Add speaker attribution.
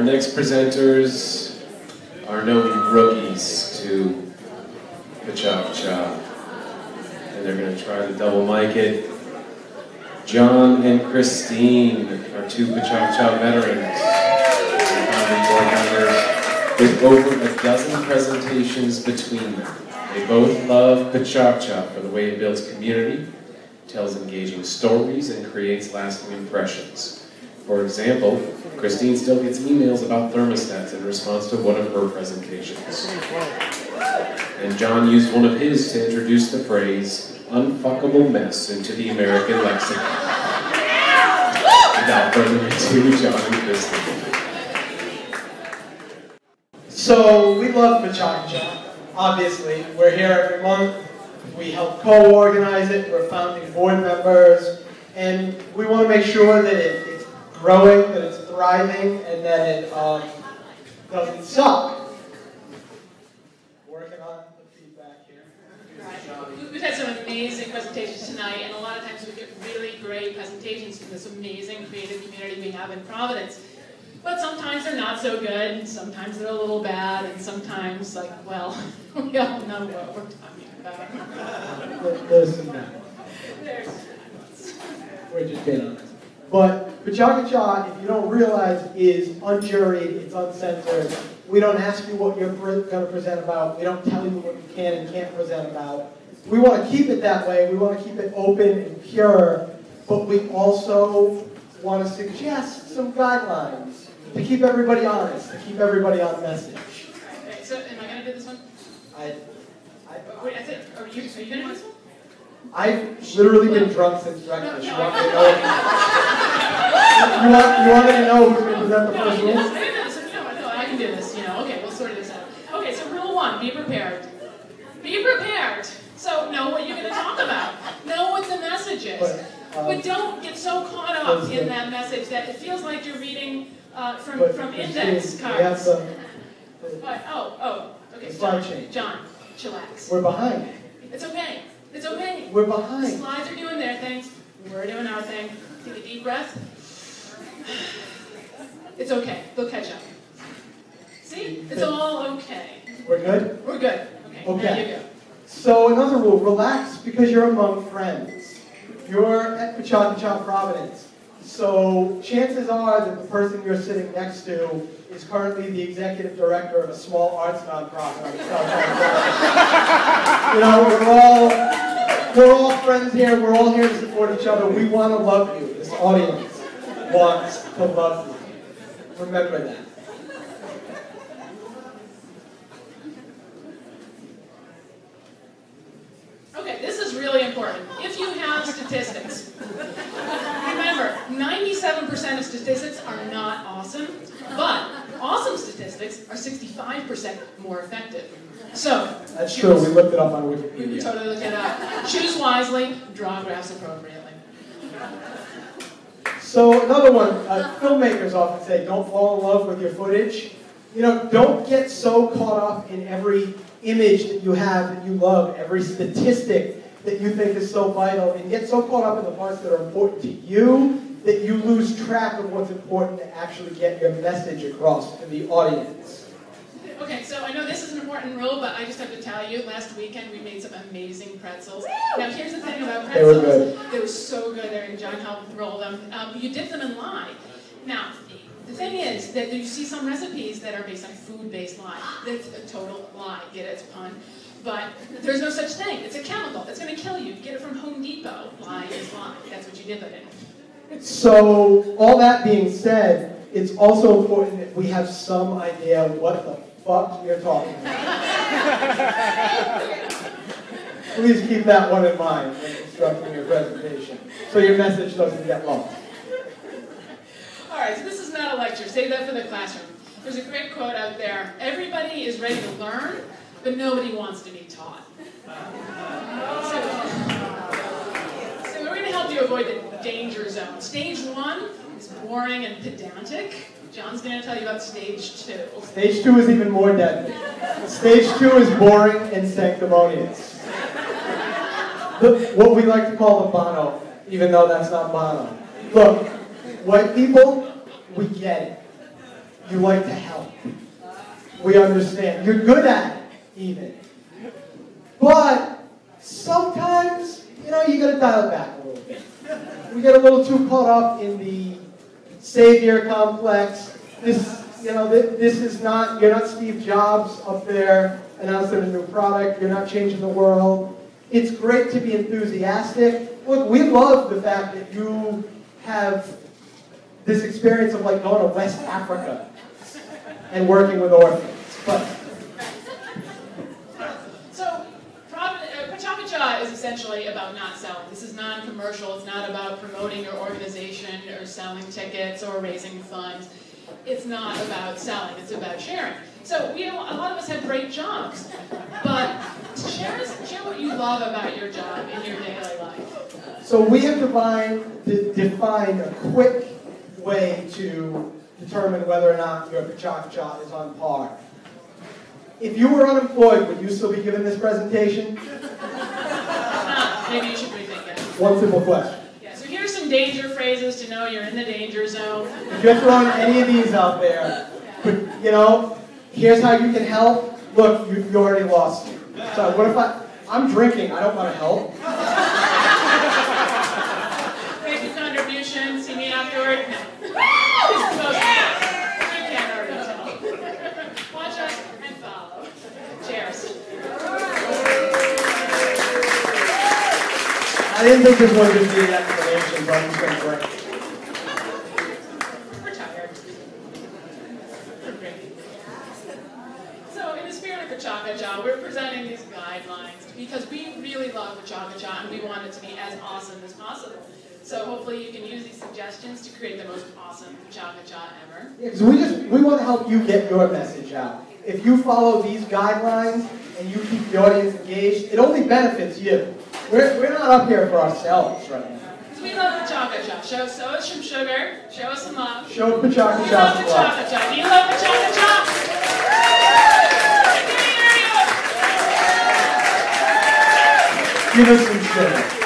Speaker 1: Our next presenters are no rookies to Chop. And they're going to try to double mic it. John and Christine are two Pecha Kucha veterans. With over a dozen presentations between them. They both love Pecha Kucha for the way it builds community, tells engaging stories, and creates lasting impressions. For example, Christine still gets emails about thermostats in response to one of her presentations. And John used one of his to introduce the phrase, unfuckable mess into the American lexicon. Without further ado, John and Christine.
Speaker 2: So we love Pecha Kucha Obviously, we're here every month. We help co-organize it. We're founding board members, and we want to make sure that it, growing, that it's thriving, and that it um, doesn't suck. Working on the feedback here.
Speaker 3: Right. We've had some amazing presentations tonight, and a lot of times we get really great presentations from this amazing creative community we have in Providence. But sometimes they're not so good, and sometimes they're a little bad, and sometimes, like, well, we all know what we're talking about.
Speaker 2: There's some bad
Speaker 3: There's
Speaker 2: We're just being honest. But Pecha Kucha, if you don't realize, is unjuried, it's uncensored. We don't ask you what you're going to present about. We don't tell you what you can and can't present about. We want to keep it that way. We want to keep it open and pure, but we also want to suggest some guidelines to keep everybody honest, to keep everybody on message.
Speaker 3: So am I going to do this one?
Speaker 2: I,
Speaker 3: I, oh, Wait, I said, are you, are you going to do this one?
Speaker 2: I've literally been drunk since breakfast.
Speaker 3: No, no,
Speaker 2: want me to know? You want, you want to know who's going to present the
Speaker 3: No,
Speaker 2: first rule?
Speaker 3: I didn't know this. No, no, I can do this, you know. Okay, we'll sort this out. Okay, so rule one, be prepared. Be prepared. So know what you're going to talk about. Know what the message is.
Speaker 2: But, um,
Speaker 3: But don't get so caught up in that message that it feels like you're reading uh, from,
Speaker 2: But
Speaker 3: from index
Speaker 2: we have
Speaker 3: cards.
Speaker 2: some-
Speaker 3: But, oh, oh, okay, John,
Speaker 2: change.
Speaker 3: John, chillax.
Speaker 2: We're behind.
Speaker 3: It's okay. It's okay.
Speaker 2: We're
Speaker 3: The
Speaker 2: behind.
Speaker 3: slides are doing their thing. We're doing our thing. Take a deep breath. It's okay. They'll catch up. See? It's all okay.
Speaker 2: We're good?
Speaker 3: We're good. Okay.
Speaker 2: Okay.
Speaker 3: go.
Speaker 2: So another rule, relax because you're among friends. You're at Pachacachan Providence. So chances are that the person you're sitting next to is currently the executive director of a small arts nonprofit on the South Side. You know, we're all we're all friends here. We're all here to support each other. We want to love you. This audience to love you. Remember that.
Speaker 3: Okay, this is really important. If you have statistics, remember, 97% of statistics are not awesome, but awesome statistics are 65% more effective. So,
Speaker 2: That's true. We looked it up on
Speaker 3: we
Speaker 2: Wikipedia.
Speaker 3: totally look it up. Choose wisely, draw graphs appropriately.
Speaker 2: So another one, uh, filmmakers often say, don't fall in love with your footage. You know, don't get so caught up in every image that you have that you love, every statistic that you think is so vital, and get so caught up in the parts that are important to you that you lose track of what's important to actually get your message across to the audience.
Speaker 3: Okay, so I know this is an important rule, but I just have to tell you, last weekend we made some amazing pretzels. Now here's the thing about pretzels.
Speaker 2: They were
Speaker 3: pretzels.
Speaker 2: good.
Speaker 3: They were so good, and John helped roll them. Um, you dip them in lye. Now, the thing is that you see some recipes that are based on food-based lye. That's a total lie, get it, it's a pun. But there's no such thing. It's a chemical. It's going to kill you. Get it from Home Depot. Lye is lye. That's what you dip it in.
Speaker 2: So, all that being said, it's also important that we have some idea what the fuck you're talking about. Please keep that one in mind when constructing your presentation, so your message doesn't get lost.
Speaker 3: All right, so this is not a lecture. Save that for the classroom. There's a great quote out there. Everybody is ready to learn, but nobody wants to be taught. So, so we're going to help you avoid the danger zone. Stage one is boring and pedantic. John's going to tell you about stage two.
Speaker 2: Stage two is even more deadly. Stage two is boring and sanctimonious. The- what we like to call the Bono, even though that's not Bono. Look, white people, we get it. You like to help. We understand. You're good at it, even. But sometimes, you know, you gotta dial it back a little bit. We get a little too caught up in the savior complex. This, you know, this is not, you're not Steve Jobs up there announcing a new product. You're not changing the world. It's great to be enthusiastic. Look, we love the fact that you have this experience of like going to West Africa and working with orphans. But
Speaker 3: So, Provi- uh, Pecha Kucha is essentially about not selling. This is non-commercial. It's not about promoting your organization or selling tickets or raising funds. It's not about selling. It's about sharing. So, we don't, a lot of us have great jobs, but share, share what you love about your job in your daily life.
Speaker 2: So we have defined, de- defined a quick way to determine whether or not your Pecha Kucha is on par. If you were unemployed, would you still be giving this presentation?
Speaker 3: Maybe you should rethink it.
Speaker 2: One simple question.
Speaker 3: Yeah, so here's some danger phrases to know you're in the danger zone.
Speaker 2: If you're throwing any of these out there, you know, here's how you can help. Look, you, you already lost. So what if I, I'm drinking, I don't want to help. I didn't think this one just needed explanation, but I'm just going to.
Speaker 3: We're tired. So, in the spirit of Pecha Kucha, we're presenting these guidelines because we really love Pecha Kucha and we want it to be as awesome as possible. So, hopefully, you can use these suggestions to create the most awesome Pecha Kucha ever.
Speaker 2: Because we just we want to help you get your message out. If you follow these guidelines and you keep the audience engaged, it only benefits you. We're, we're not up here for ourselves right now.
Speaker 3: We love Pecha Kucha. Show, show us some sugar, show us some love.
Speaker 2: Show Pachaka
Speaker 3: We love
Speaker 2: Shop love.
Speaker 3: Pecha Kucha. Do you love Pecha Kucha? I can hear you.
Speaker 2: Give us some sugar.